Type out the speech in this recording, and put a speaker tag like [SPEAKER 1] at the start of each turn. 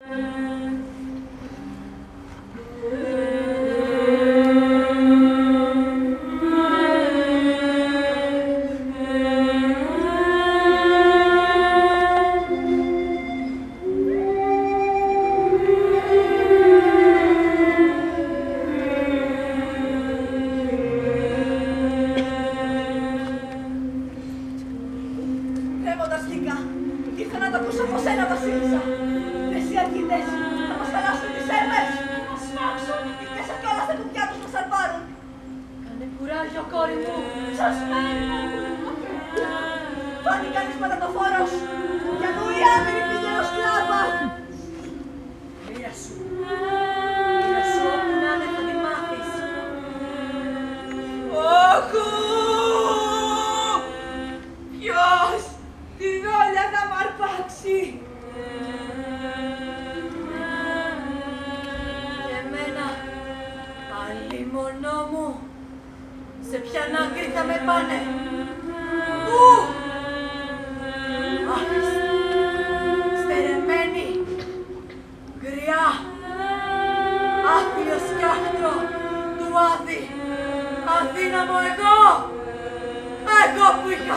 [SPEAKER 1] Τρέμοντας λίγα, ήρθα να τα ακούσω από σένα, Βασίλισσα. Κόρη μου. Σας παίρνω. Φάνη κανείς πατατοφόρος. Για νου η άμυρη πήγαινο σκλάβα. Μοίρα σου. Μοίρα σου όπου να είναι θα τη μάθεις. Όχου! Ποιος τη δόλια θα μ' αρπάξει; Και εμένα, αλλήμωνό μου, σε ποιαν άκρη θα με πάνε; Πού! Άχρηστη, στερεμένη, γκριά, άθλιος σκιάχτρο του Άδη, αδύναμο εγώ, εγώ που είχα